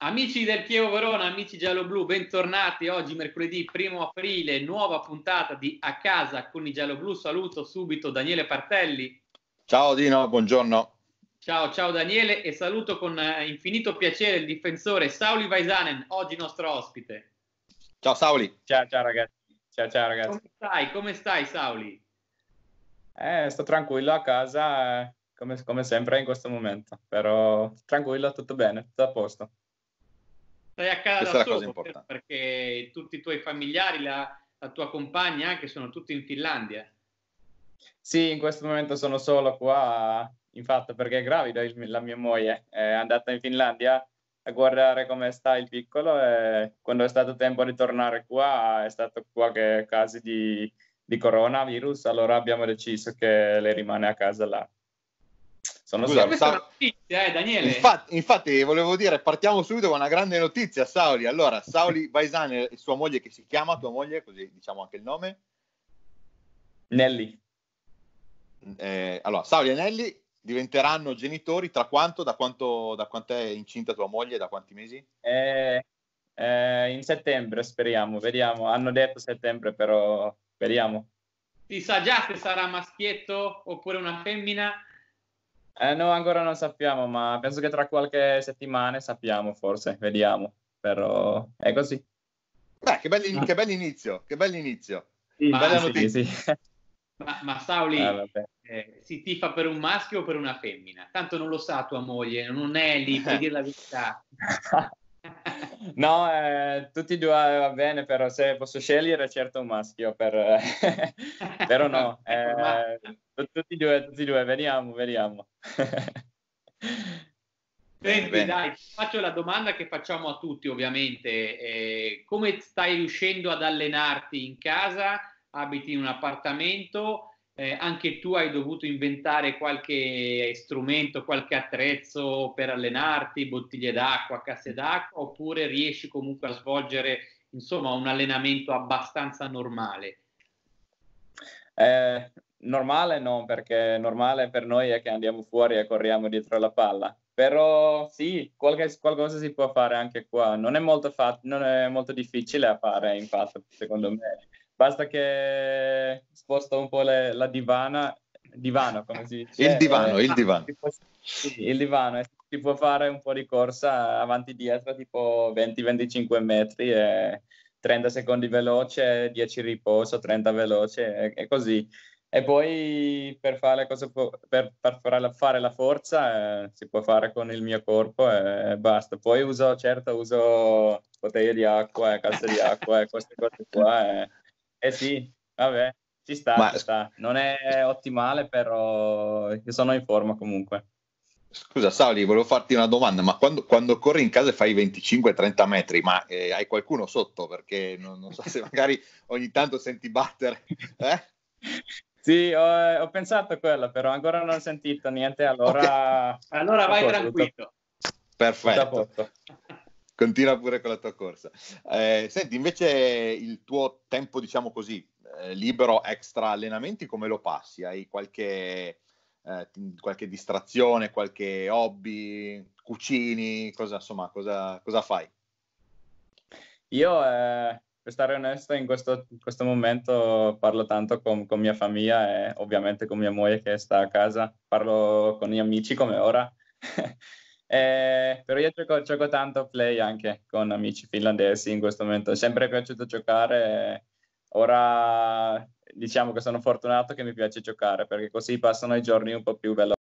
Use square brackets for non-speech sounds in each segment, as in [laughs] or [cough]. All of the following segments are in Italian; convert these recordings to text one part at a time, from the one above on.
Amici del Chievo Verona, amici giallo-blu, bentornati. Oggi mercoledì 1 aprile, nuova puntata di A casa con i giallo-blu. Saluto subito Daniele Partelli. Ciao Dino, buongiorno. Ciao, ciao Daniele e saluto con eh, infinito piacere il difensore Sauli Vaisanen, oggi nostro ospite. Ciao Sauli. Ciao, ciao ragazzi. Ciao, ciao ragazzi. Come stai? Come stai Sauli? Eh, sto tranquillo a casa, eh, come, come sempre in questo momento, però tranquillo, tutto bene, tutto a posto. Stai a casa Questa da solo perché tutti i tuoi familiari, la, la, tua compagna anche sono tutti in Finlandia. Sì, in questo momento sono solo qua, infatti perché è gravida la mia moglie, è andata in Finlandia a guardare come sta il piccolo e quando è stato tempo di tornare qua è stato qualche caso di, di coronavirus, allora abbiamo deciso che lei rimane a casa là. Sono Scusa, questa Sa- notizia, eh, Daniele. Infatti, infatti, volevo dire, partiamo subito con una grande notizia, Sauli. Allora, Sauli [laughs] Baisani e sua moglie, che si chiama tua moglie, così diciamo anche il nome. Nelly. Eh, allora, Sauli e Nelly diventeranno genitori tra quanto, da quanto, da quanto è incinta tua moglie, da quanti mesi? Eh, eh, in settembre, speriamo, vediamo. Hanno detto settembre, però speriamo. Si sa già se sarà maschietto oppure una femmina? Eh, no, ancora non sappiamo, ma penso che tra qualche settimana sappiamo, forse, vediamo. Però è così. Beh, che, belli, che bell'inizio, che bell'inizio. Sì, Bella notizia. Sì, sì. Ma, ma Sauli, ah, eh, si tifa per un maschio o per una femmina? Tanto non lo sa tua moglie, non è lì, per [laughs] dire la verità. [laughs] [laughs] no, eh, tutti e due va bene, però se posso scegliere, certo un maschio, per... [laughs] però no. [laughs] Eh, tutti e due, tutti e due, vediamo, vediamo. Senti, bene. dai, faccio la domanda che facciamo a tutti, ovviamente. Eh, come stai riuscendo ad allenarti in casa? Abiti in un appartamento? Eh, anche tu hai dovuto inventare qualche strumento, qualche attrezzo per allenarti, bottiglie d'acqua, casse d'acqua, oppure riesci comunque a svolgere insomma un allenamento abbastanza normale? Eh, normale no, perché normale per noi è che andiamo fuori e corriamo dietro la palla. Però sì, qualche, qualcosa si può fare anche qua. Non è molto, fat- non è molto difficile a fare, infatti, secondo me. Basta che sposto un po' le, la divana, divano, come si dice. Il divano, eh, il divano. Sì, il divano. Si può fare un po' di corsa avanti e dietro, tipo 20-25 metri e 30 secondi veloce, 10 riposo, 30 veloce e, così e poi per fare, cosa, per, per fare la forza eh, si può fare con il mio corpo e basta. Poi uso, certo, uso bottiglie di acqua e calze di acqua e queste cose qua. E, e sì, vabbè, ci sta, Ma... ci sta. Non è ottimale, però io sono in forma comunque. Scusa Sauli, volevo farti una domanda, ma quando, quando corri in casa e fai 25-30 metri, ma eh, hai qualcuno sotto? Perché non, non, so se magari ogni tanto senti battere. Eh? Sì, ho, ho, pensato a quello, però ancora non ho sentito niente, allora... Okay. Allora vai tranquillo. Perfetto. Continua pure con la tua corsa. Eh, senti, invece il tuo tempo, diciamo così, eh, libero extra allenamenti, come lo passi? Hai qualche, eh, qualche distrazione, qualche hobby, cucini, cosa, insomma, cosa, cosa fai? Io eh, per stare onesto, in questo, in questo momento parlo tanto con, con, mia famiglia e ovviamente con mia moglie che sta a casa. Parlo con gli amici come ora. [laughs] eh, però io gioco, gioco, tanto play anche con amici finlandesi in questo momento. È sempre piaciuto giocare. Ora diciamo che sono fortunato che mi piace giocare perché così passano i giorni un po' più veloci.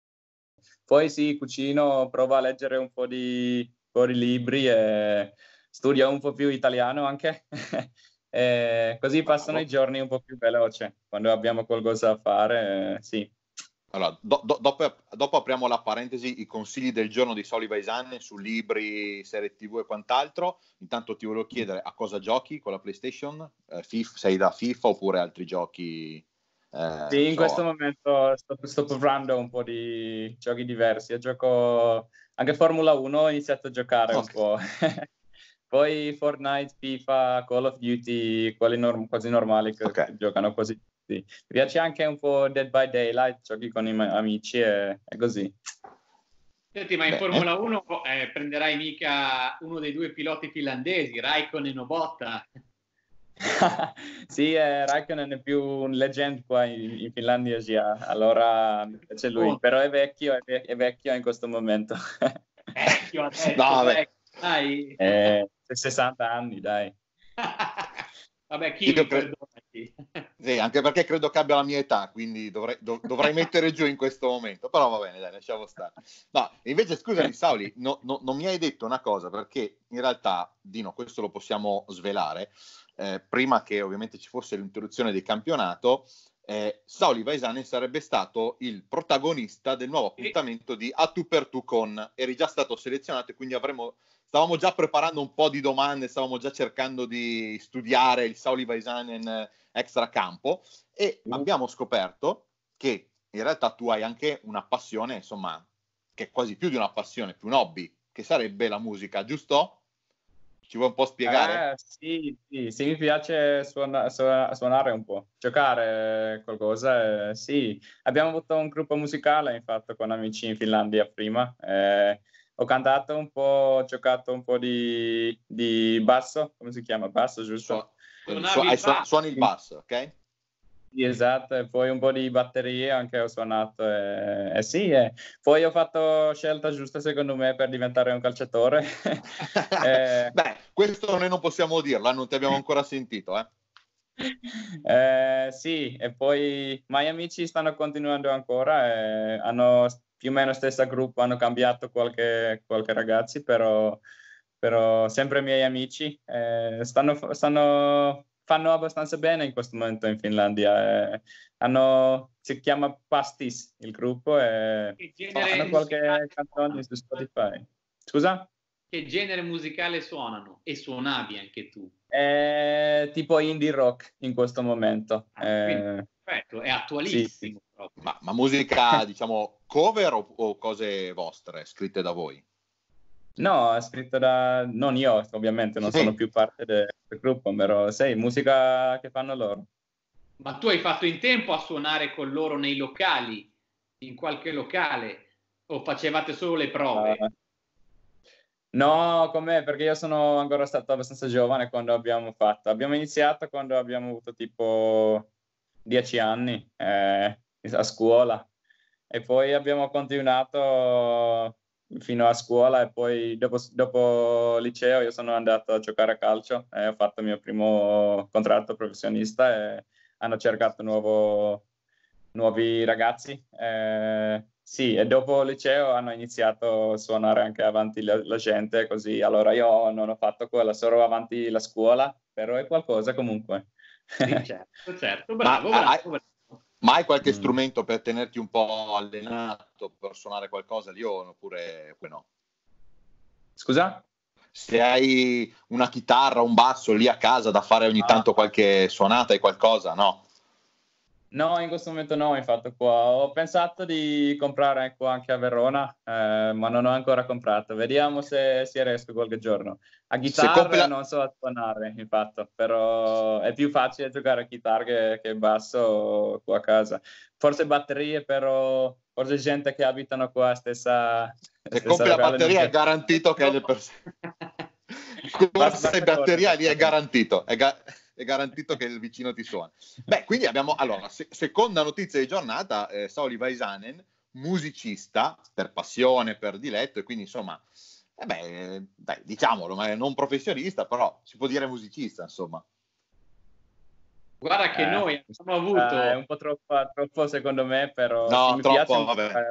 Poi sì, cucino, provo a leggere un po' di, po di libri e studio un po' più italiano anche, [laughs] così passano i giorni un po' più veloce, quando abbiamo qualcosa da fare, sì. Allora, do, do, dopo, dopo, apriamo la parentesi, i consigli del giorno di Soli Vaisan su libri, serie tv e quant'altro. Intanto ti volevo chiedere a cosa giochi con la PlayStation? Eh, FIFA, sei da FIFA oppure altri giochi? Eh, sì, in so. questo momento sto, sto, provando un po' di giochi diversi. Io gioco anche Formula 1, ho iniziato a giocare okay. un po'. [laughs] Poi Fortnite, FIFA, Call of Duty, quelli norm- quasi normali che okay. giocano così. Mi piace anche un po' Dead by Daylight, giochi con i miei amici e, e così. Senti, ma in Beh, Formula 1 eh, prenderai mica uno dei due piloti finlandesi, Raikkonen o Botta? [laughs] sì, eh, Raikkonen è più un legend qua in, in Finlandia già, allora c'è lui, oh. però è vecchio, è, vecchio, è vecchio in questo momento. [laughs] vecchio adesso, no, vecchio, dai. Eh, 60 anni, dai. [laughs] Vabbè, chi mi credo... Sì, anche perché credo che abbia la mia età, quindi dovrei, dov- dovrei [laughs] mettere giù in questo momento, però va bene, dai, lasciamo stare. No, invece scusami Sauli, no, no, non mi hai detto una cosa, perché in realtà, Dino, questo lo possiamo svelare, eh, prima che ovviamente ci fosse l'interruzione del campionato, eh, Sauli Vaisanen sarebbe stato il protagonista del nuovo appuntamento di A tu per tu con, eri già stato selezionato e quindi avremmo stavamo già preparando un po' di domande, stavamo già cercando di studiare il Sauli Vaisanen extra campo e mm. abbiamo scoperto che in realtà tu hai anche una passione, insomma, che è quasi più di una passione, più un hobby, che sarebbe la musica, giusto? Ci vuoi un po' spiegare? Eh, sì, sì, sì, mi piace suona, suonare un po', giocare qualcosa. Eh, sì, abbiamo avuto un gruppo musicale, infatti, con amici in Finlandia prima. Eh, ho cantato un po', ho giocato un po' di, di basso, come si chiama? Basso, giusto? Suonavi Su- il suoni il basso, ok? Sì, esatto, e poi un po' di batterie anche ho suonato. E, e sì, e poi ho fatto scelta giusta secondo me per diventare un calciatore. [laughs] e... [laughs] Beh, questo noi non possiamo dirlo, eh, non ti abbiamo ancora sentito, eh. Eh, sì, e poi i miei amici stanno continuando ancora, hanno più o meno stessa gruppo, hanno cambiato qualche, qualche ragazzi, però, però sempre i miei amici eh, stanno, stanno, fanno abbastanza bene in questo momento in Finlandia. Eh, hanno, si chiama Pastis il gruppo e hanno qualche canzone su Spotify. Scusa? Che genere musicale suonano? E suonavi anche tu? È tipo indie rock in questo momento. Ah, eh, perfetto, è attualissimo. Sì, sì. Ma, ma, musica, [laughs] diciamo, cover o, o, cose vostre, scritte da voi? No, scritta da... non io, ovviamente, non sì. sono più parte del, del gruppo, però sì, musica che fanno loro. Ma tu hai fatto in tempo a suonare con loro nei locali, in qualche locale, o facevate solo le prove? Uh, no, con me, perché io sono ancora stato abbastanza giovane quando abbiamo fatto. Abbiamo iniziato quando abbiamo avuto tipo dieci anni eh, a scuola e poi abbiamo continuato fino a scuola e poi dopo, dopo liceo io sono andato a giocare a calcio e ho fatto il mio primo contratto professionista e hanno cercato nuovo, nuovi ragazzi. Eh, sì, e dopo il liceo hanno iniziato a suonare anche avanti la, la, gente, così allora io non ho fatto quella, solo avanti la scuola, però è qualcosa comunque. Sì, [laughs] certo, certo, bravo, Ma, bravo, bravo. Ma hai qualche mm. strumento per tenerti un po' allenato, per suonare qualcosa lì oppure, oppure no? Scusa? Se hai una chitarra, un basso lì a casa da fare ogni ah. tanto qualche suonata e qualcosa, no? No, in questo momento no, infatti qua ho pensato di comprare qua anche a Verona, eh, ma non ho ancora comprato. Vediamo se, se riesco qualche giorno. A chitarra la... non so a suonare, infatti, però è più facile giocare a chitarra che, che basso qua a casa. Forse batterie, però forse gente che abitano qua stessa... Se compri la batteria è garantito che le persone... [laughs] Forse batteria lì è garantito. È ga è garantito che il vicino ti suona. Beh, quindi abbiamo, allora, se, seconda notizia di giornata, eh, Sauli Vaisanen, musicista per passione, per diletto, e quindi insomma, eh beh, dai, diciamolo, ma non professionista, però si può dire musicista, insomma. Guarda che eh, noi abbiamo avuto... È un po' troppo, troppo secondo me, però... No, troppo, vabbè.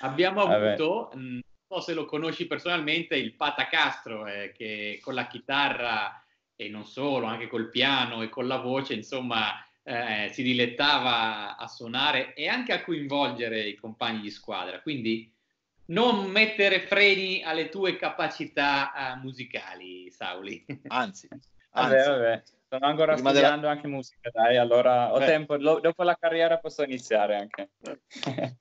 Abbiamo vabbè. avuto, non so se lo conosci personalmente, il Pata Castro, eh, che con la chitarra e non solo, anche col piano e con la voce, insomma, eh, si dilettava a suonare e anche a coinvolgere i compagni di squadra. Quindi non mettere freni alle tue capacità uh, musicali, Sauli. Anzi, [laughs] anzi. Vabbè, vabbè. Sto ancora Prima studiando della... anche musica, dai, allora ho Beh. tempo, lo, dopo la carriera posso iniziare anche. [laughs]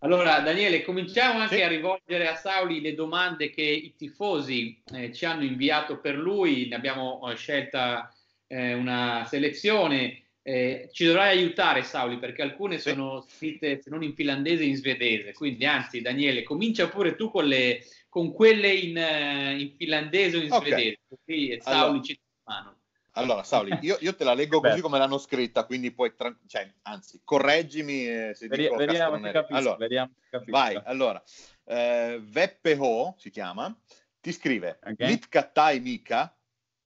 Allora, Daniele, cominciamo anche sì. a rivolgere a Sauli le domande che i tifosi eh, ci hanno inviato per lui. Ne abbiamo eh, scelta eh, una selezione. Eh, ci dovrai aiutare, Sauli, perché alcune sì. sono scritte, se non in finlandese, in svedese. Quindi, anzi, Daniele, comincia pure tu con, le, con quelle in, uh, in, finlandese o in okay. svedese, così Sauli allora. ci mano. Allora, Sauli, io, io, te la leggo così come l'hanno scritta, quindi puoi, tra- cioè, anzi, correggimi eh, se Vedi- dico vediamo se capisco, allora, vediamo Vai, allora, eh, Veppe Ho si chiama, ti scrive, okay. Litkattai Mika,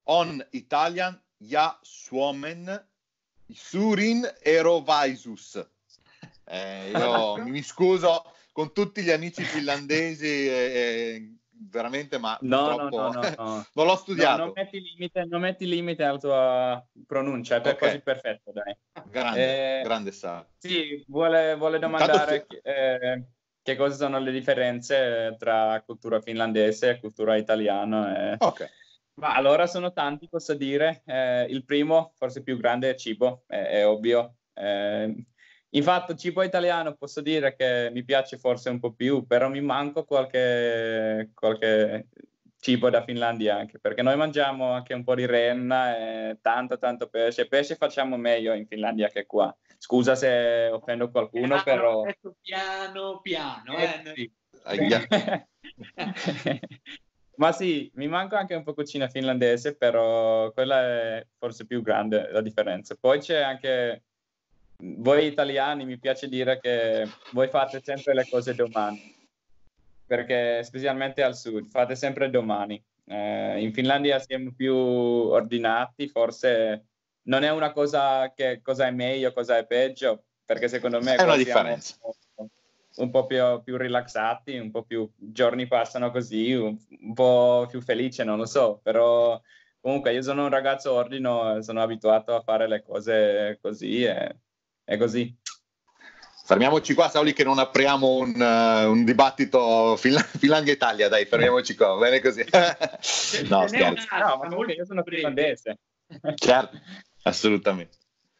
on Italian ja Suomen Surin Erovaisus. Eh, io [laughs] mi scuso con tutti gli amici finlandesi, eh, veramente, ma no, no, no, no, [laughs] non l'ho studiato. non, metti limite, non metti limite alla tua pronuncia, è okay. così perfetto, dai. Grande, eh, grande sa. Sì, vuole, vuole domandare che, eh, che cosa sono le differenze tra cultura finlandese e cultura italiana. ok. Ma allora sono tanti, posso dire. Eh, il primo, forse più grande, è cibo, è, è ovvio. Eh, infatti, cibo italiano posso dire che mi piace forse un po' più, però mi manco qualche, qualche cibo da Finlandia anche, perché noi mangiamo anche un po' di renna e tanto, tanto pesce. Pesce facciamo meglio in Finlandia che qua. Scusa se offendo qualcuno, piano, però... Piano, piano, eh. Sì. [laughs] Ma sì, mi manca anche un po' cucina finlandese, però quella è forse più grande la differenza. Poi c'è anche, voi italiani mi piace dire che voi fate sempre le cose domani, perché specialmente al sud fate sempre domani. Eh, in Finlandia siamo più ordinati, forse non è una cosa che cosa è meglio, cosa è peggio, perché secondo me è una differenza. Un po' più, più, rilassati, un po' più giorni passano così, un, un, po' più felice, non lo so, però comunque io sono un ragazzo ordino, sono abituato a fare le cose così e è così. Fermiamoci qua, Sauli, che non apriamo un, uh, un dibattito Finl- [laughs] Finlandia-Italia, dai, fermiamoci qua, bene così. [laughs] no, scherzo. No, ma comunque io sono finlandese. certo, assolutamente.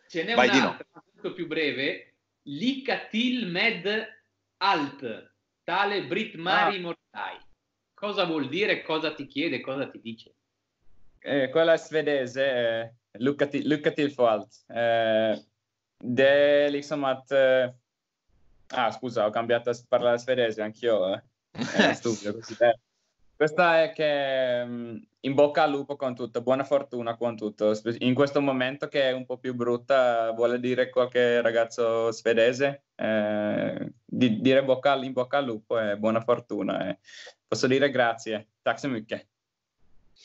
Ce n'è Vai un'altra, molto più breve, Likatil Med Alt, tale Brit Mari ah. Mortai. Cosa vuol dire, cosa ti chiede, cosa ti dice? Eh, quella è svedese, eh, för allt. Eh, det är liksom att... Eh, ah, scusa, ho cambiato a parlare svedese anch'io. Eh. È [laughs] stupido così. Eh. Questa è che mm, in bocca al lupo con tutto, buona fortuna con tutto. In questo momento che è un po' più brutta, vuole dire qualche ragazzo svedese, eh, di, dire bocca, in bocca al lupo e buona fortuna. Eh. Posso dire grazie. Tack så mycket.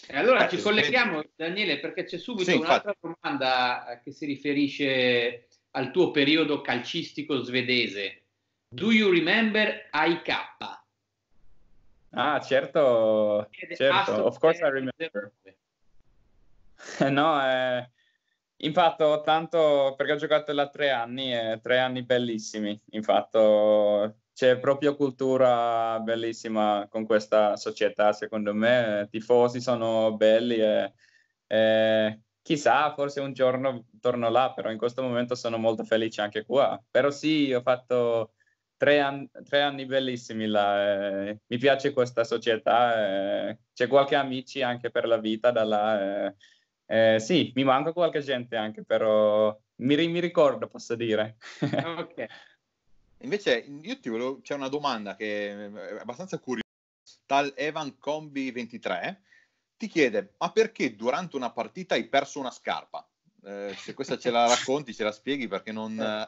E allora ci colleghiamo, Daniele, perché c'è subito sì, un'altra domanda eh, che si riferisce al tuo periodo calcistico svedese. Do you remember AIK? Ah, certo, certo. Of course I remember. [laughs] no, eh, infatti tanto, perché ho giocato là tre anni, e tre anni bellissimi, infatti c'è proprio cultura bellissima con questa società, secondo me, i tifosi sono belli e, e chissà, forse un giorno torno là, però in questo momento sono molto felice anche qua. Però sì, ho fatto tre, an- tre anni bellissimi là. Eh, mi piace questa società, eh, c'è qualche amici anche per la vita da là. Eh, eh sì, mi manca qualche gente anche, però mi, mi ricordo, posso dire. [laughs] ok. Invece io ti volevo, c'è una domanda che è abbastanza curiosa. Tal Evan Combi 23 ti chiede: Ma perché durante una partita hai perso una scarpa? Eh, se questa ce la racconti, ce la spieghi perché non... Eh,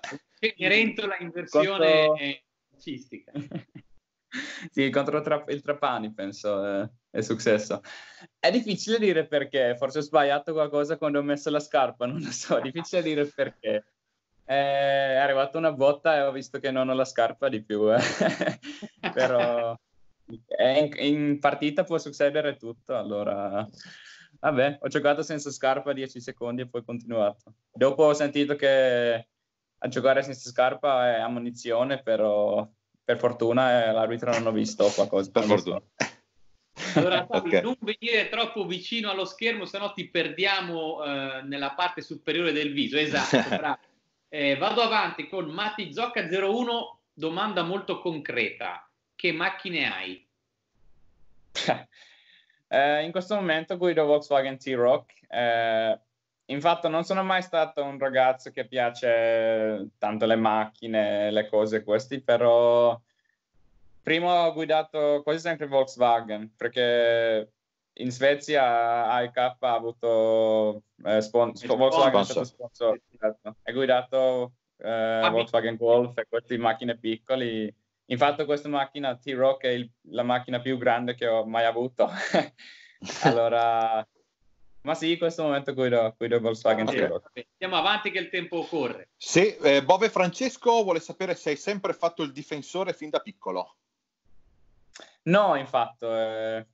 Cenerentola in versione contro... [laughs] sì, contro tra... il Trapani penso eh, è successo. È difficile dire perché, forse ho sbagliato qualcosa quando ho messo la scarpa, non lo so, è difficile dire perché. È arrivata una botta e ho visto che non ho la scarpa di più, eh. [laughs] però in, in partita può succedere tutto, allora Vabbè, ho giocato senza scarpa 10 secondi e poi ho continuato. Dopo ho sentito che a giocare senza scarpa è ammonizione, però per fortuna eh, l'arbitro non ho visto qualcosa. Per fortuna. Allora, [laughs] okay. non venire troppo vicino allo schermo, se no ti perdiamo eh, nella parte superiore del viso. Esatto, [laughs] eh, vado avanti con Matti Zocca 01, domanda molto concreta. Che macchine hai? [laughs] Eh, in questo momento guido Volkswagen T-Rock. Eh, infatti non sono mai stato un ragazzo che piace tanto le macchine, le cose queste, però prima ho guidato quasi sempre Volkswagen, perché in Svezia AIK ha avuto eh, sponsor, Volkswagen sponsor. sponsor esatto. è guidato eh, ah, Volkswagen Golf e queste macchine piccole infatti questa macchina T-Rock è il, la macchina più grande che ho mai avuto [laughs] allora ma sì, in questo momento guido, guido Volkswagen ah, T-Rock. Andiamo avanti che il tempo corre. Sì, eh, Bove Francesco vuole sapere se hai sempre fatto il difensore fin da piccolo. No, infatti, eh,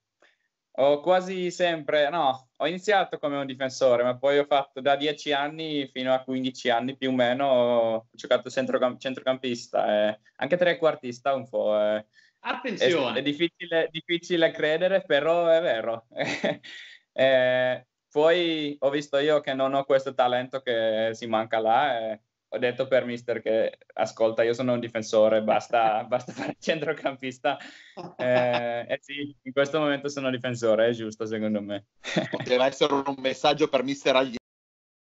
ho quasi sempre, no, ho iniziato come un difensore, ma poi ho fatto da 10 anni fino a 15 anni più o meno, ho giocato centrocamp- centrocampista, eh, anche trequartista un po'. Eh. Attenzione! È, è difficile, difficile, credere, però è vero. [laughs] eh, poi ho visto io che non ho questo talento che si manca là e ho detto per mister che ascolta, io sono un difensore, basta, [laughs] basta fare centrocampista. [laughs] Eh, eh sì, in questo momento sono difensore, è giusto secondo me. Poteva [laughs] essere un messaggio per mister Agliani,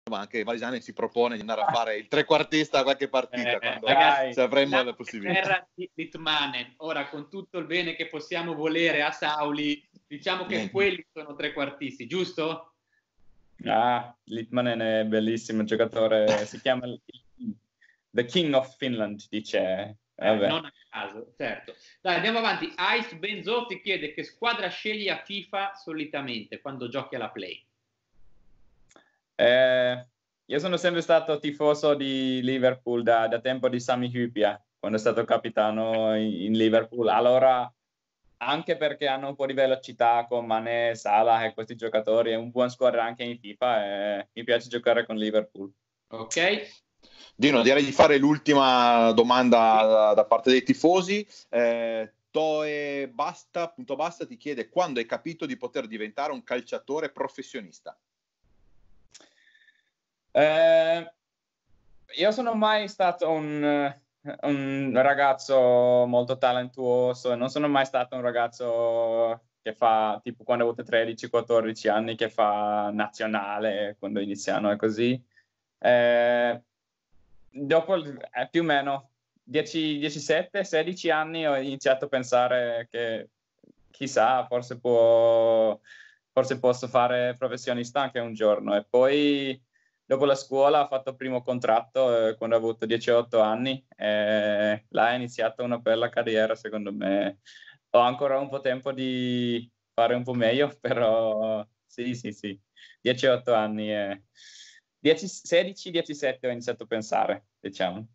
ma anche Valesani si propone di andare a fare il trequartista a qualche partita, eh, quando ragazzi, avremo la possibilità. Terra di Litmanen, ora con tutto il bene che possiamo volere a Sauli, diciamo che quelli sono trequartisti, giusto? Ah, Litmanen è bellissimo giocatore, si chiama The King of Finland, dice. Eh, non a caso, certo. Dai, andiamo avanti. Ice Benzotti chiede che squadra scegli a FIFA solitamente quando giochi alla Play. Eh, io sono sempre stato tifoso di Liverpool da, da tempo di Sami Hypia, quando è stato capitano in, in Liverpool. Allora anche perché hanno un po' di velocità con Mané, Salah e questi giocatori, è un buon squadra anche in FIFA e mi piace giocare con Liverpool. Ok. Dino, direi di fare l'ultima domanda da, parte dei tifosi. Eh, Toe Basta, punto basta, ti chiede quando hai capito di poter diventare un calciatore professionista? Eh, io sono mai stato un un ragazzo molto talentuoso non sono mai stato un ragazzo che fa tipo quando ho avuto 13-14 anni che fa nazionale quando iniziano e così. Eh, dopo eh, più o meno 10, 17, 16 anni ho iniziato a pensare che chissà, forse, può, forse posso fare professionista anche un giorno e poi dopo la scuola ho fatto il primo contratto eh, quando ho avuto 18 anni e là è iniziata una bella carriera secondo me. Ho ancora un po' tempo di fare un po' meglio, [laughs] però sì, sì, sì, 18 anni e 16-17 ho iniziato a pensare, diciamo.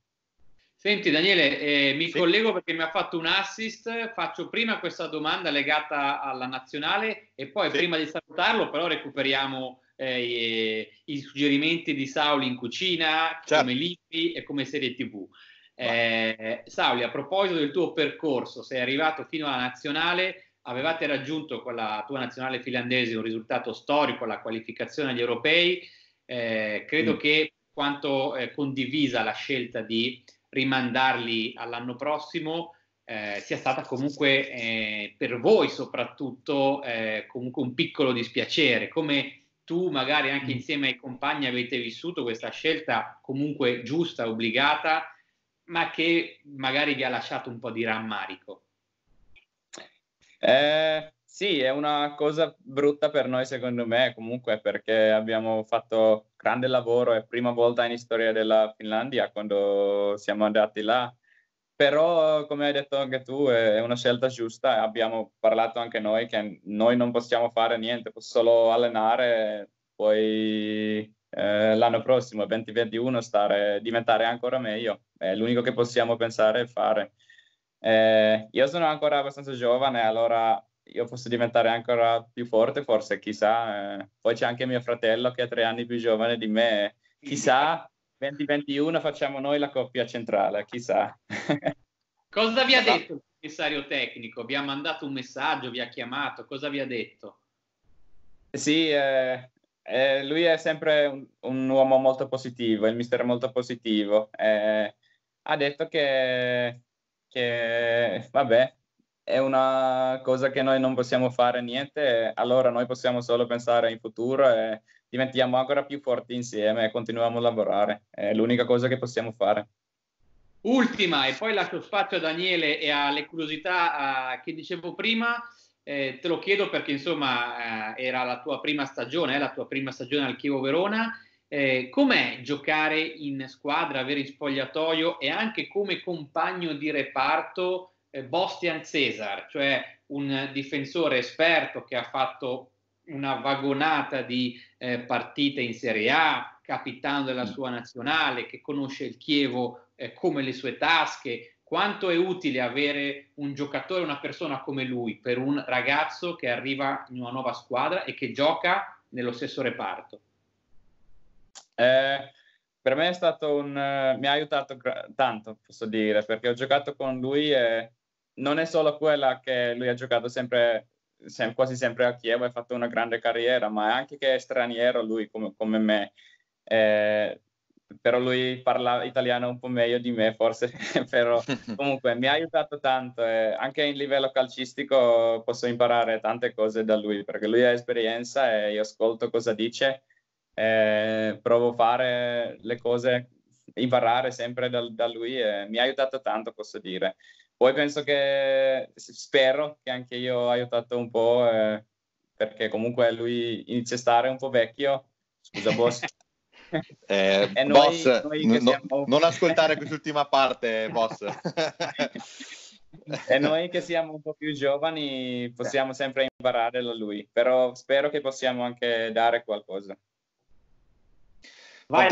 Senti Daniele, eh, mi sì. collego perché mi ha fatto un assist, faccio prima questa domanda legata alla nazionale e poi sì. prima di salutarlo però recuperiamo eh, i suggerimenti di Sauli in cucina, certo. come libri e come serie tv. Eh, Sauli, a proposito del tuo percorso, sei arrivato fino alla nazionale, avevate raggiunto con la tua nazionale finlandese un risultato storico, la qualificazione agli europei. Eh, credo mm. che quanto eh, condivisa la scelta di rimandarli all'anno prossimo eh, sia stata comunque eh, per voi soprattutto eh, comunque un piccolo dispiacere, come tu magari anche mm. insieme ai compagni avete vissuto questa scelta comunque giusta, obbligata, ma che magari vi ha lasciato un po' di rammarico. Eh, sì, è una cosa brutta per noi secondo me comunque perché abbiamo fatto grande lavoro, è prima volta in storia della Finlandia quando siamo andati là però come hai detto anche tu è una scelta giusta abbiamo parlato anche noi che noi non possiamo fare niente, solo allenare, poi eh, l'anno prossimo, 2021, stare, diventare ancora meglio, è l'unico che possiamo pensare e fare. Eh, io sono ancora abbastanza giovane, allora io posso diventare ancora più forte, forse, chissà. Eh, poi c'è anche mio fratello che è tre anni più giovane di me, chissà 2021 facciamo noi la coppia centrale, chissà. [laughs] Cosa vi ha detto il commissario tecnico? Vi ha mandato un messaggio, vi ha chiamato, cosa vi ha detto? Sì, eh, eh, lui è sempre un, un, uomo molto positivo, il mister è molto positivo. Eh, ha detto che, che, vabbè, è una cosa che noi non possiamo fare niente, allora noi possiamo solo pensare in futuro e diventiamo ancora più forti insieme e continuiamo a lavorare. È l'unica cosa che possiamo fare. Ultima, e poi lascio spazio a Daniele e alle curiosità uh, che dicevo prima. Eh, te lo chiedo perché insomma eh, era la tua prima stagione, eh, la tua prima stagione al Chievo Verona. Eh, com'è giocare in squadra, avere in spogliatoio e anche come compagno di reparto Bostian Cesar, cioè un difensore esperto che ha fatto una vagonata di eh, partite in Serie A, capitano della mm. sua nazionale, che conosce il Chievo eh, come le sue tasche, quanto è utile avere un giocatore, una persona come lui per un ragazzo che arriva in una nuova squadra e che gioca nello stesso reparto? Eh, per me è stato un... Uh, mi ha aiutato tanto, posso dire, perché ho giocato con lui e non è solo quella che lui ha giocato sempre, sem- quasi sempre a Chievo e ha fatto una grande carriera, ma è anche che è straniero lui come, come me. Eh, però lui parla italiano un po' meglio di me forse, [laughs] però [laughs] comunque mi ha aiutato tanto e anche in livello calcistico posso imparare tante cose da lui perché lui ha esperienza e io ascolto cosa dice e provo a fare le cose, imparare sempre da, da lui e mi ha aiutato tanto posso dire. Poi penso che spero che anche io ho aiutato un po' eh, perché comunque lui inizia a stare un po' vecchio. Scusa boss. [laughs] Eh, [laughs] noi, boss, noi n- siamo... non ascoltare quest'ultima parte, boss. [laughs] e noi che siamo un po' più giovani possiamo sempre imparare da lui, però spero che possiamo anche dare qualcosa. Vai,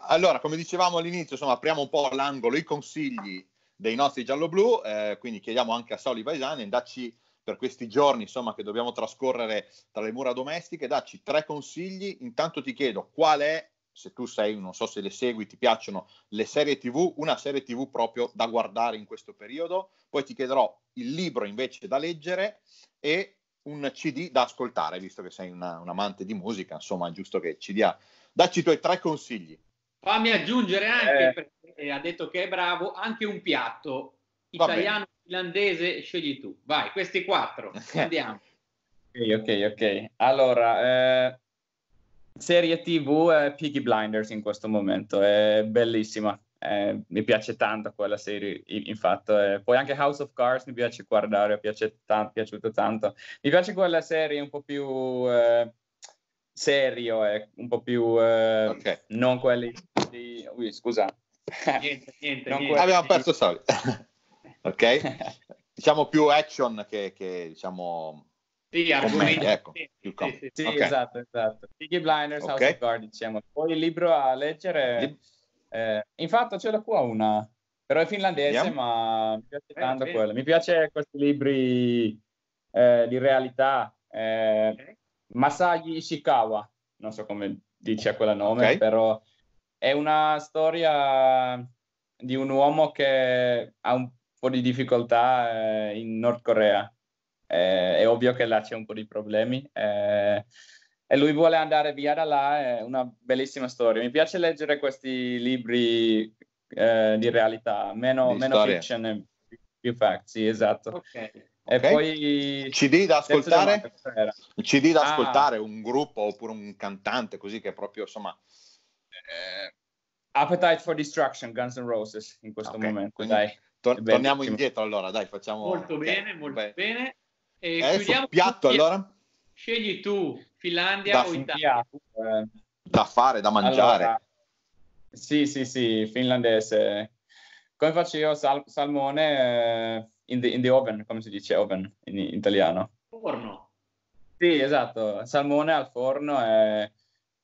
allora, come dicevamo all'inizio, insomma, apriamo un po' l'angolo, i consigli dei nostri giallo-blu, eh, quindi chiediamo anche a Sauli Baisani, dacci per questi giorni insomma, che dobbiamo trascorrere tra le mura domestiche, dacci tre consigli. Intanto ti chiedo qual è, se tu sei, non so se le segui, ti piacciono le serie TV, una serie TV proprio da guardare in questo periodo. Poi ti chiederò il libro invece da leggere e un CD da ascoltare, visto che sei una, un amante di musica, insomma, è giusto che ci dia. Dacci i tuoi tre consigli. Fammi aggiungere anche, eh. perché ha detto che è bravo, anche un piatto italiano finlandese, scegli tu. Vai, questi quattro, [laughs] andiamo. ok, ok, ok. Allora, eh, serie TV è Peaky Blinders in questo momento, è bellissima. Eh, mi piace tanto quella serie, infatti. Eh, poi anche House of Cards mi piace guardare, mi piace t- piaciuto tanto. Mi piace quella serie un po' più eh, serio, eh, un po' più eh, okay. non quelli di... Ui, scusa. Niente, niente, niente. Abbiamo perso Soli. [laughs] ok? diciamo più action che, che diciamo sì, argomenti. Ecco, sì, più com- sì, sì, okay. esatto, esatto. Piggy Blinders, okay. House of Cards, diciamo. Poi il libro a leggere, Lib- eh, infatti ce l'ho qua una, però è finlandese, Andiamo. ma mi piace eh, tanto quello. Mi piace questi libri eh, di realtà. Eh, okay. Masagi Ishikawa, non so come dice quel nome, okay. però è una storia di un uomo che ha un po' di difficoltà eh, in Nord Corea. Eh, è ovvio che là c'è un po' di problemi eh, e lui vuole andare via da là. È una bellissima storia. Mi piace leggere questi libri eh, di realtà, meno, meno fiction e più facts. Sì, esatto. Okay. E okay. poi CD da ascoltare? CD da ah. ascoltare, un gruppo oppure un cantante così che proprio insomma eh, Appetite for Destruction, Guns N' Roses in questo okay. momento, dai. Tor- torniamo indietro allora, dai, facciamo Molto bene, molto Beh. bene. E eh, piatto tu, allora? Scegli tu, Finlandia da o Italia? Eh. Da fare, da mangiare. Allora, sì, sì, sì, finlandese. Come faccio io? Sal- salmone eh, in, the, in, the, oven, come si dice oven in, in italiano? Forno. Sì, esatto. Salmone al forno e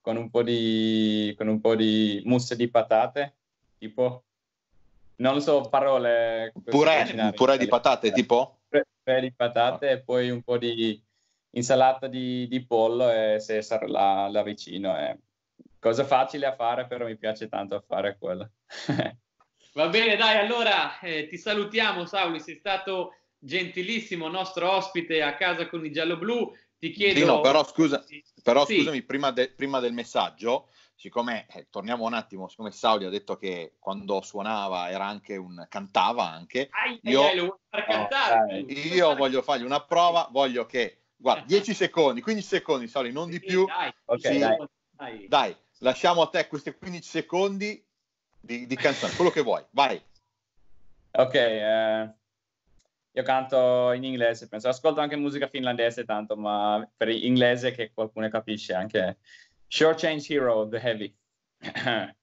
con un po' di, con un po' di mousse di patate, tipo, non lo so, parole. Pure, pure di patate, tipo? Pure di patate e poi un po' di insalata di, di pollo e Cesar là, là vicino. È cosa facile a fare, però mi piace tanto a fare quello. [laughs] Va bene, dai, allora eh, ti salutiamo, Sauli, sei stato gentilissimo nostro ospite a casa con i giallo-blu. Ti chiedo... Sì, no, però, scusa, però sì. scusami, prima, de, prima, del messaggio, siccome, eh, torniamo un attimo, siccome Saudi ha detto che quando suonava era anche un, cantava anche, ai, io, ai, lo far cantare, oh, io voglio fargli una prova, voglio che, guarda, [laughs] 10 secondi, 15 secondi, Saudi, non di più. Dai, okay, sì, dai. dai, lasciamo a te questi 15 secondi di, di canzone, quello che vuoi, vai. Ok, eh, io canto in inglese, penso, ascolto anche musica finlandese tanto, ma per inglese che qualcuno capisce anche. Short Change Hero, The Heavy. [coughs]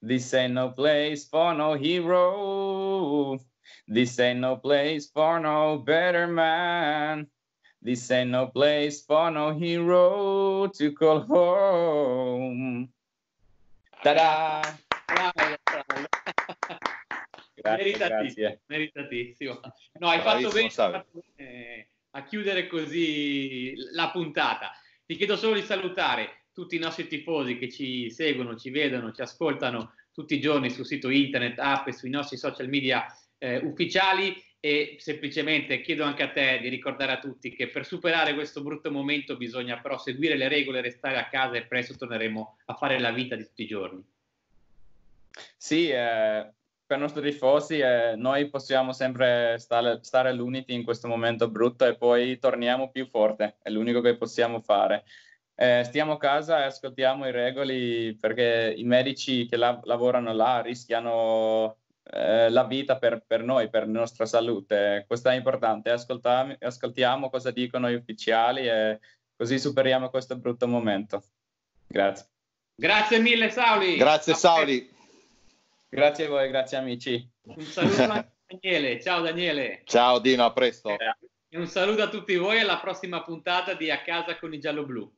This ain't no place for no hero. This ain't no place for no better man. This ain't no place for no hero to call home. Ta-da! Grazie, meritatissimo, grazie. meritatissimo. No, hai fatto bene, fatto bene a chiudere così la puntata. Ti chiedo solo di salutare tutti i nostri tifosi che ci seguono, ci vedono, ci ascoltano tutti i giorni sul sito internet, app e sui nostri social media eh, ufficiali e semplicemente chiedo anche a te di ricordare a tutti che per superare questo brutto momento bisogna però seguire le regole, restare a casa e presto torneremo a fare la vita di tutti i giorni. Sì, eh, per i nostri tifosi eh, noi possiamo sempre stare, stare all'unity in questo momento brutto e poi torniamo più forte, è l'unico che possiamo fare. Eh, stiamo a casa e ascoltiamo i regoli perché i medici che la- lavorano là rischiano eh, la vita per, per, noi, per la nostra salute. Questo è importante, ascoltiamo, ascoltiamo cosa dicono gli ufficiali e così superiamo questo brutto momento. Grazie. Grazie mille Sauli. Grazie Sauli. Grazie a voi, grazie amici. Un saluto a Daniele. Ciao Daniele. Ciao Dino, a presto. E un saluto a tutti voi alla prossima puntata di A casa con i giallo blu.